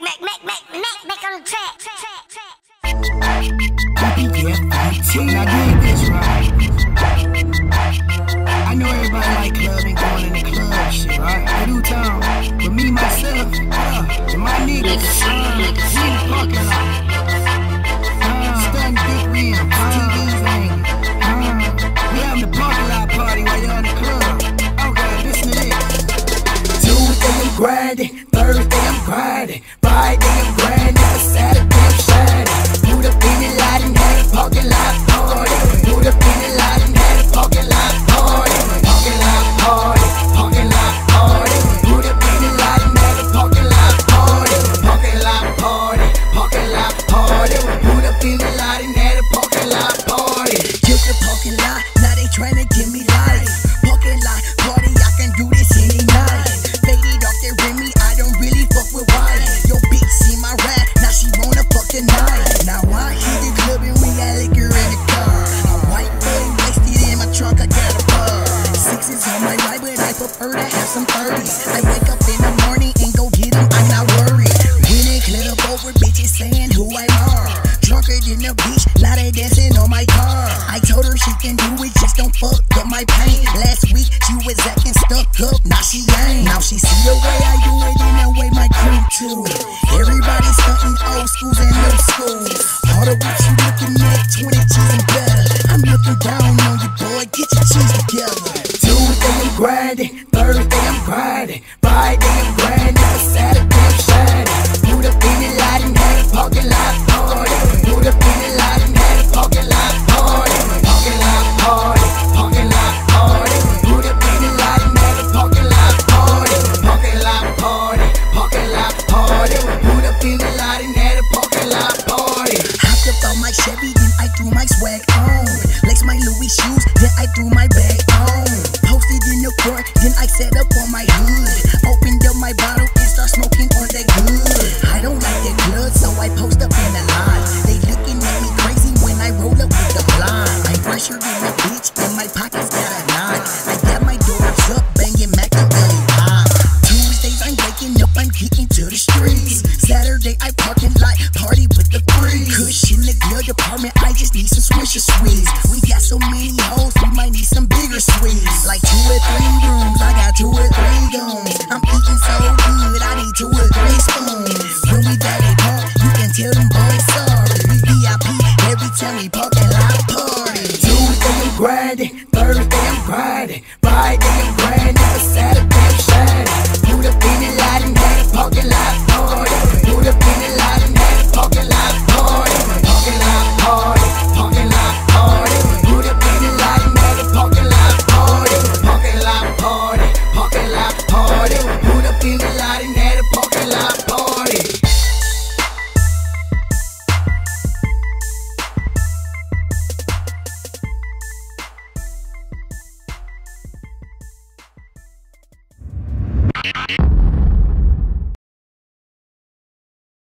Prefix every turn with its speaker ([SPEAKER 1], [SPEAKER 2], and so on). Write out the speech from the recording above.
[SPEAKER 1] back, back, back, back, back, back on the track.
[SPEAKER 2] track, track, track. grinding. Thursday, I'm grinding. Friday, grinding. Saturday, Now they dancing on my car. I told her she can do it, just don't fuck up my pain. Last week she was acting stuck up, now she ain't. Now she see the way I do it and the way my crew too. Everybody stunting old schools and new schools. All the whips you looking at, 20 G's and better. I'm looking down on you, boy. Get your cheese together. Two, three, grinding. swag on. Legs my Louis shoes, then I threw my bag on. Posted in the court, then I set up on my hood. apartment, I just need some swisher swings. We got so many hoes, we might need some bigger swings. Like two or three rooms, I got two or three gone. I'm eating so good, I need two or three spoons. When we got it pump, you can tell them boys sorry. We VIP every time we pump that loud party. Tuesday, Friday, Thursday, Friday, Friday.